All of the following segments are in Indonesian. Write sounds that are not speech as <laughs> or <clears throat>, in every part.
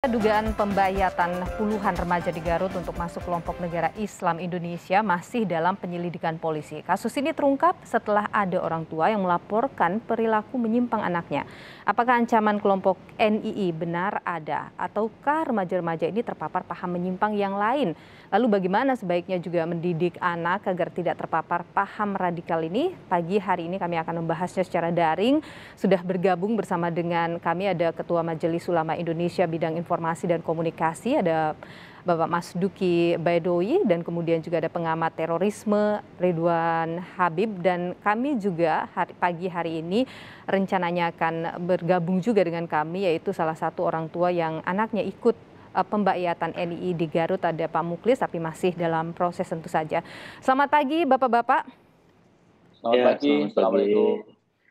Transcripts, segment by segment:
Dugaan pembayatan puluhan remaja di Garut untuk masuk kelompok negara Islam Indonesia masih dalam penyelidikan polisi. Kasus ini terungkap setelah ada orang tua yang melaporkan perilaku menyimpang anaknya. Apakah ancaman kelompok NII benar ada ataukah remaja-remaja ini terpapar paham menyimpang yang lain? Lalu bagaimana sebaiknya juga mendidik anak agar tidak terpapar paham radikal ini? Pagi hari ini kami akan membahasnya secara daring. Sudah bergabung bersama dengan kami ada Ketua Majelis Ulama Indonesia bidang Informasi dan Komunikasi ada Bapak Mas Duki Baidowi dan kemudian juga ada pengamat terorisme Ridwan Habib dan kami juga hari, pagi hari ini rencananya akan bergabung juga dengan kami yaitu salah satu orang tua yang anaknya ikut uh, pembayatan NII di Garut ada Pak Muklis tapi masih dalam proses tentu saja. Selamat pagi Bapak-bapak. Selamat ya, pagi. Assalamualaikum.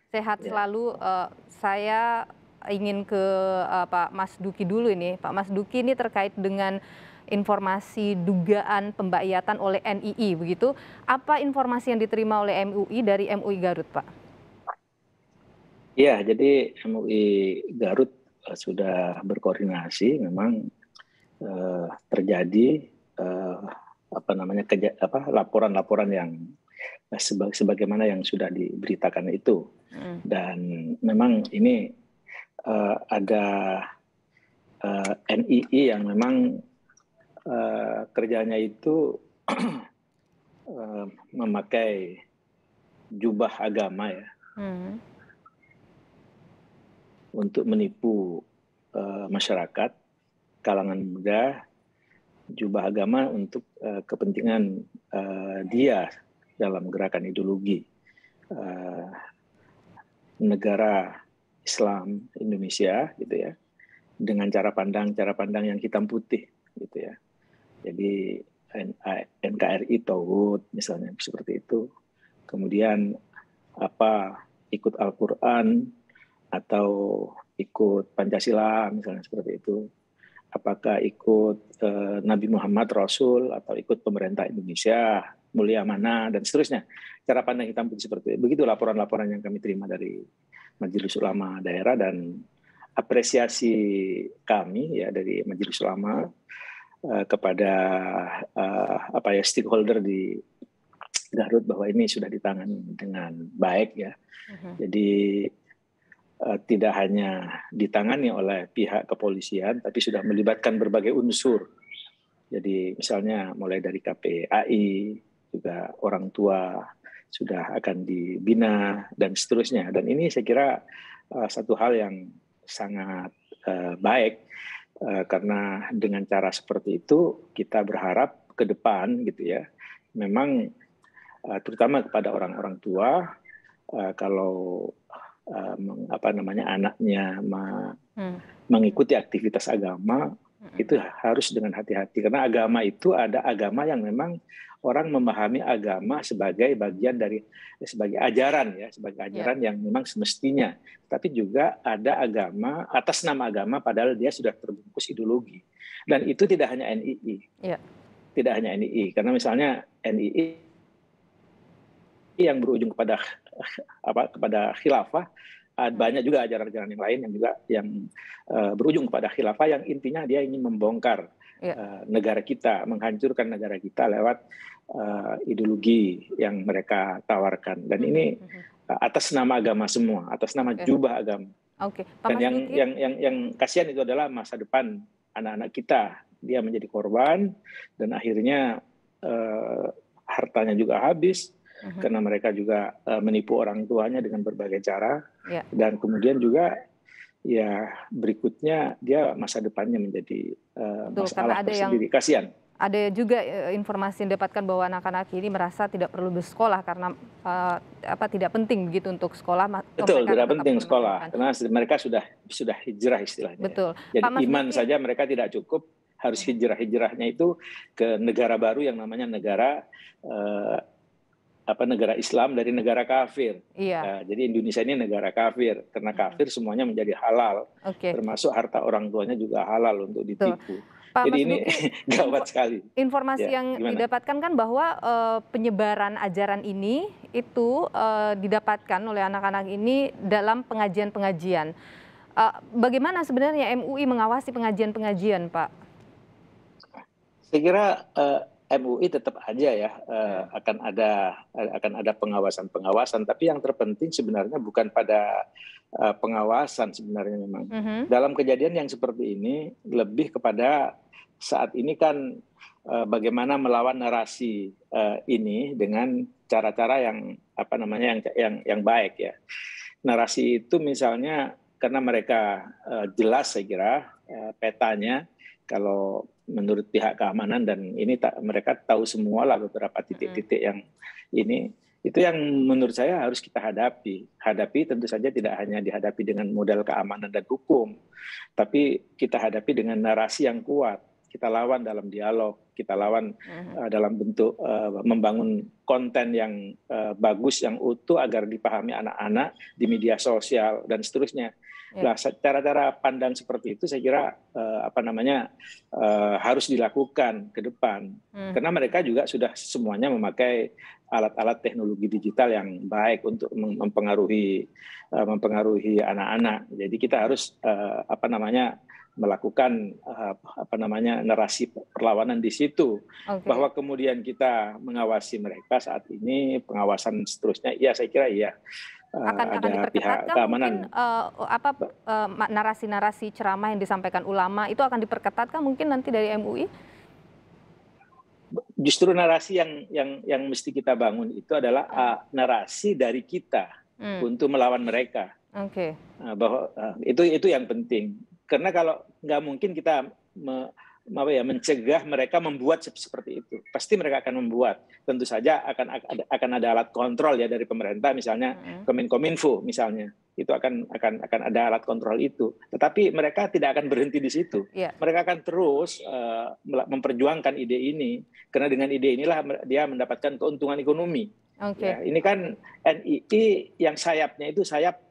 Sehat ya. selalu. Uh, saya ingin ke uh, Pak Mas Duki dulu ini. Pak Mas Duki ini terkait dengan informasi dugaan pembayatan oleh NII begitu. Apa informasi yang diterima oleh MUI dari MUI Garut, Pak? Ya, jadi MUI Garut uh, sudah berkoordinasi memang uh, terjadi uh, apa namanya apa laporan-laporan yang sebagaimana yang sudah diberitakan itu. Hmm. Dan memang ini uh, ada uh, eh, NII yang memang uh, kerjanya itu uh, <clears throat> memakai jubah agama ya hmm. untuk menipu uh, masyarakat kalangan muda jubah agama untuk uh, kepentingan uh, dia dalam gerakan ideologi uh, negara Islam Indonesia gitu ya. Dengan cara pandang cara pandang yang hitam putih gitu ya. Jadi NKRI Tauhud misalnya seperti itu. Kemudian apa ikut Al-Quran atau ikut Pancasila misalnya seperti itu. Apakah ikut eh, Nabi Muhammad Rasul atau ikut pemerintah Indonesia mulia mana dan seterusnya. Cara pandang hitam putih seperti itu. Begitu laporan-laporan yang kami terima dari Majelis Ulama daerah dan apresiasi kami ya dari Majelis Ulama uh, kepada uh, apa ya stakeholder di Garut bahwa ini sudah ditangani dengan baik ya. Uh-huh. Jadi uh, tidak hanya ditangani oleh pihak kepolisian tapi sudah melibatkan berbagai unsur. Jadi misalnya mulai dari KPAI juga orang tua sudah akan dibina dan seterusnya. Dan ini saya kira uh, satu hal yang sangat uh, baik uh, karena dengan cara seperti itu kita berharap ke depan gitu ya, memang uh, terutama kepada orang-orang tua uh, kalau uh, apa namanya anaknya ma hmm. mengikuti aktivitas agama hmm. itu harus dengan hati-hati karena agama itu ada agama yang memang orang memahami agama sebagai bagian dari sebagai ajaran ya, sebagai ya. ajaran yeah. yang memang semestinya. Tapi juga ada agama atas nama agama padahal dia sudah terbungkus ideologi. Dan itu tidak hanya NII. Yeah. Tidak hanya NII karena misalnya NII yang berujung kepada apa kepada khilafah banyak juga ajaran-ajaran yang lain yang juga yang uh, berujung kepada khilafah yang intinya dia ingin membongkar. Uh, negara kita, menghancurkan negara kita lewat uh, ideologi yang mereka tawarkan. Dan ini uh, atas nama agama semua, atas nama jubah agama. Oke. Okay. Dan yang, yang yang yang kasihan itu adalah masa depan anak-anak kita. Dia menjadi korban dan akhirnya uh, hartanya juga habis karena mereka juga uh, menipu orang tuanya dengan berbagai cara yeah. dan kemudian juga ya berikutnya dia masa depannya menjadi uh, Betul, masalah ada tersendiri yang... kasihan ada juga informasi yang dapatkan bahwa anak-anak ini merasa tidak perlu bersekolah karena uh, apa tidak penting begitu untuk sekolah. Betul, tidak penting sekolah karena mereka sudah sudah hijrah istilahnya. Betul. Jadi Pak iman saja mereka tidak cukup, harus hijrah hijrahnya itu ke negara baru yang namanya negara uh, apa negara Islam dari negara kafir. Iya. Nah, jadi Indonesia ini negara kafir karena hmm. kafir semuanya menjadi halal, okay. termasuk harta orang tuanya juga halal untuk ditipu. Tuh. Pak Jadi Mas ini <laughs> gawat sekali. Informasi ya, yang gimana? didapatkan kan bahwa uh, penyebaran ajaran ini itu uh, didapatkan oleh anak-anak ini dalam pengajian-pengajian. Uh, bagaimana sebenarnya MUI mengawasi pengajian-pengajian, Pak? Saya kira uh, MUI tetap aja ya uh, akan ada akan ada pengawasan-pengawasan, tapi yang terpenting sebenarnya bukan pada uh, pengawasan sebenarnya memang. Uh -huh. Dalam kejadian yang seperti ini lebih kepada saat ini kan uh, bagaimana melawan narasi uh, ini dengan cara-cara yang apa namanya yang yang yang baik ya. Narasi itu misalnya karena mereka uh, jelas saya kira uh, petanya kalau menurut pihak keamanan dan ini tak, mereka tahu semua lah beberapa titik-titik yang ini itu yang menurut saya harus kita hadapi. Hadapi tentu saja tidak hanya dihadapi dengan modal keamanan dan hukum, tapi kita hadapi dengan narasi yang kuat. Kita lawan dalam dialog, kita lawan uh, dalam bentuk uh, membangun konten yang uh, bagus, yang utuh agar dipahami anak-anak di media sosial dan seterusnya. Ya. Nah, cara-cara pandang seperti itu saya kira uh, apa namanya uh, harus dilakukan ke depan, hmm. karena mereka juga sudah semuanya memakai alat-alat teknologi digital yang baik untuk mempengaruhi uh, mempengaruhi anak-anak. Jadi kita harus uh, apa namanya melakukan uh, apa namanya narasi perlawanan di situ, okay. bahwa kemudian kita mengawasi mereka saat ini pengawasan seterusnya, iya saya kira iya akan ada akan pihak keamanan. Mungkin, uh, apa uh, narasi-narasi ceramah yang disampaikan ulama itu akan diperketatkah mungkin nanti dari MUI? Justru narasi yang yang yang mesti kita bangun itu adalah uh, narasi dari kita hmm. untuk melawan mereka. Oke. Okay. Uh, bahwa uh, itu itu yang penting. Karena kalau nggak mungkin kita me, apa ya mencegah mereka membuat seperti itu. Pasti mereka akan membuat. Tentu saja akan akan ada alat kontrol ya dari pemerintah misalnya mm-hmm. Kemenkominfo misalnya. Itu akan akan akan ada alat kontrol itu. Tetapi mereka tidak akan berhenti di situ. Yeah. Mereka akan terus uh, memperjuangkan ide ini karena dengan ide inilah dia mendapatkan keuntungan ekonomi. Okay. Ya, ini kan NII yang sayapnya itu sayap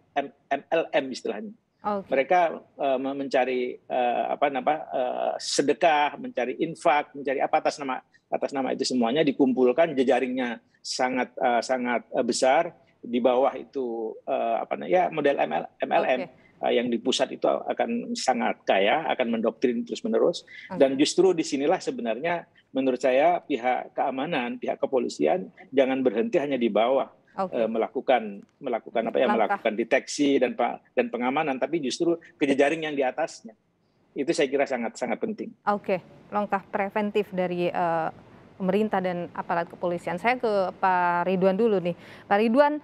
MLM istilahnya. Okay. Mereka uh, mencari uh, apa nama uh, sedekah, mencari infak, mencari apa atas nama atas nama itu semuanya dikumpulkan jejaringnya sangat uh, sangat uh, besar di bawah itu uh, apa namanya ya model ML, MLM okay. uh, yang di pusat itu akan sangat kaya, akan mendoktrin terus menerus okay. dan justru di sinilah sebenarnya menurut saya pihak keamanan, pihak kepolisian jangan berhenti hanya di bawah okay. uh, melakukan melakukan apa ya Langkah. melakukan deteksi dan dan pengamanan tapi justru ke jejaring yang di atasnya itu saya kira sangat sangat penting. Oke, okay. langkah preventif dari uh, pemerintah dan aparat kepolisian. Saya ke Pak Ridwan dulu nih, Pak Ridwan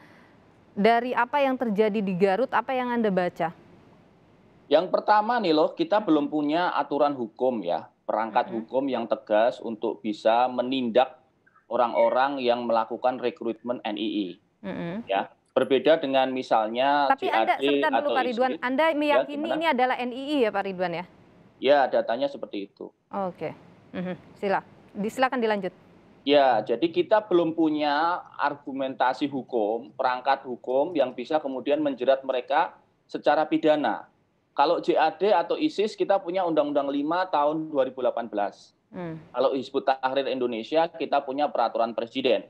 dari apa yang terjadi di Garut apa yang anda baca? Yang pertama nih loh, kita belum punya aturan hukum ya, perangkat mm -hmm. hukum yang tegas untuk bisa menindak orang-orang yang melakukan rekrutmen NII. Mm-hmm. Ya, berbeda dengan misalnya Tapi JAD Anda, sebentar dulu Pak Ridwan, Anda ya, meyakini ya, ini adalah NII ya Pak Ridwan ya? Ya, datanya seperti itu. Oke, okay. mm-hmm. sila, silakan dilanjut. Ya, jadi kita belum punya argumentasi hukum, perangkat hukum yang bisa kemudian menjerat mereka secara pidana. Kalau JAD atau ISIS kita punya Undang-Undang 5 tahun 2018. Hmm. Kalau Hizbut Tahrir Indonesia kita punya peraturan presiden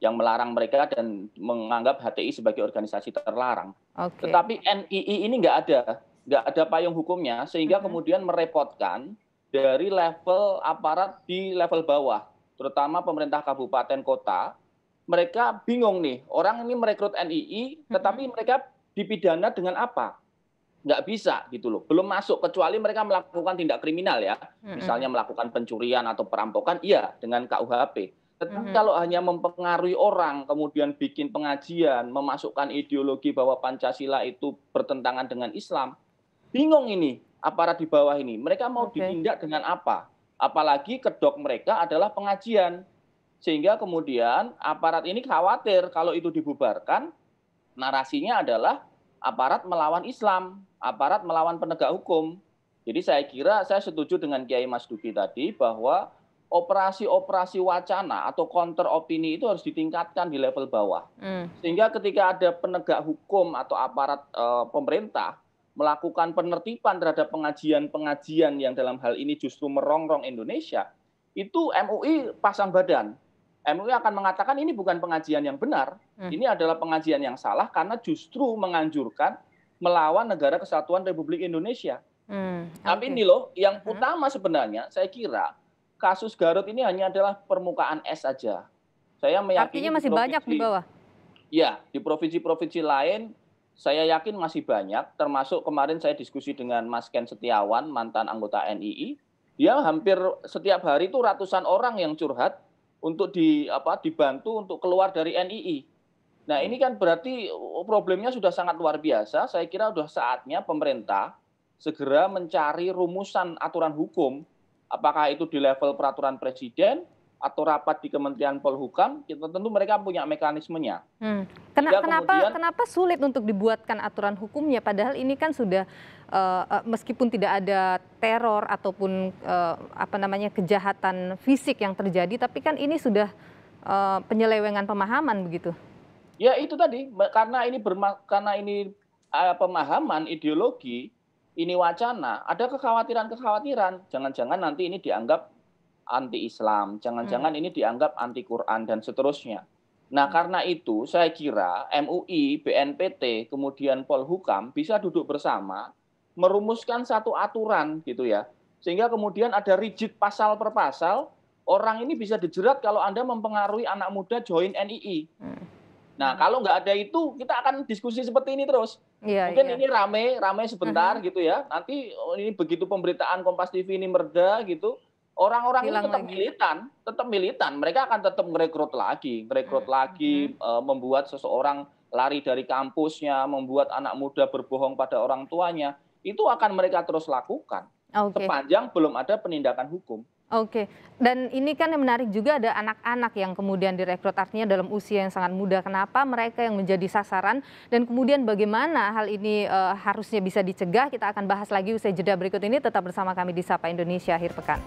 yang melarang mereka dan menganggap HTI sebagai organisasi terlarang. Okay. Tetapi NII ini nggak ada, nggak ada payung hukumnya sehingga hmm. kemudian merepotkan dari level aparat di level bawah, terutama pemerintah kabupaten kota. Mereka bingung nih, orang ini merekrut NII, tetapi hmm. mereka dipidana dengan apa? nggak bisa gitu loh belum masuk kecuali mereka melakukan tindak kriminal ya misalnya melakukan pencurian atau perampokan iya dengan KUHP tetapi kalau hanya mempengaruhi orang, kemudian bikin pengajian, memasukkan ideologi bahwa Pancasila itu bertentangan dengan Islam, bingung ini aparat di bawah ini. Mereka mau okay. ditindak dengan apa? Apalagi kedok mereka adalah pengajian. Sehingga kemudian aparat ini khawatir kalau itu dibubarkan, narasinya adalah aparat melawan Islam, aparat melawan penegak hukum. Jadi saya kira saya setuju dengan Kiai Mas Duki tadi bahwa operasi-operasi wacana atau counter opini itu harus ditingkatkan di level bawah. Hmm. Sehingga ketika ada penegak hukum atau aparat e, pemerintah melakukan penertiban terhadap pengajian-pengajian yang dalam hal ini justru merongrong Indonesia, itu MUI pasang badan. MUI akan mengatakan ini bukan pengajian yang benar, hmm. ini adalah pengajian yang salah karena justru menganjurkan melawan negara kesatuan Republik Indonesia. Hmm, Tapi ini loh, yang hmm. utama sebenarnya saya kira kasus Garut ini hanya adalah permukaan es saja. Saya meyakini Artinya masih banyak di bawah. Ya, di provinsi-provinsi lain saya yakin masih banyak, termasuk kemarin saya diskusi dengan Mas Ken Setiawan, mantan anggota NII. Dia hampir setiap hari itu ratusan orang yang curhat untuk di apa dibantu untuk keluar dari NII. Nah, ini kan berarti problemnya sudah sangat luar biasa. Saya kira sudah saatnya pemerintah segera mencari rumusan aturan hukum, apakah itu di level peraturan presiden atau rapat di Kementerian Polhukam, kita tentu mereka punya mekanismenya. Hmm. Kenapa, kenapa, kemudian, kenapa sulit untuk dibuatkan aturan hukumnya? Padahal ini kan sudah uh, meskipun tidak ada teror ataupun uh, apa namanya kejahatan fisik yang terjadi, tapi kan ini sudah uh, penyelewengan pemahaman begitu. Ya itu tadi karena ini berma karena ini uh, pemahaman ideologi ini wacana, ada kekhawatiran-kekhawatiran. Jangan-jangan nanti ini dianggap anti-Islam, jangan-jangan hmm. ini dianggap anti-Quran dan seterusnya. Nah, hmm. karena itu saya kira MUI, BNPT, kemudian Polhukam bisa duduk bersama merumuskan satu aturan gitu ya. Sehingga kemudian ada rigid pasal per pasal, orang ini bisa dijerat kalau Anda mempengaruhi anak muda join NII. Hmm. Nah, hmm. kalau nggak ada itu, kita akan diskusi seperti ini terus. Iya, Mungkin iya. ini rame, rame sebentar uh -huh. gitu ya. Nanti oh, ini begitu pemberitaan Kompas TV ini mereda gitu, orang-orang ini tetap lagi. militan, tetap militan. Mereka akan tetap merekrut lagi, merekrut uh -huh. lagi, uh, membuat seseorang lari dari kampusnya, membuat anak muda berbohong pada orang tuanya. Itu akan mereka terus lakukan. Okay. Sepanjang belum ada penindakan hukum. Oke, dan ini kan yang menarik juga ada anak-anak yang kemudian direkrut artinya dalam usia yang sangat muda. Kenapa mereka yang menjadi sasaran dan kemudian bagaimana hal ini uh, harusnya bisa dicegah? Kita akan bahas lagi usai jeda berikut ini. Tetap bersama kami di Sapa Indonesia akhir pekan.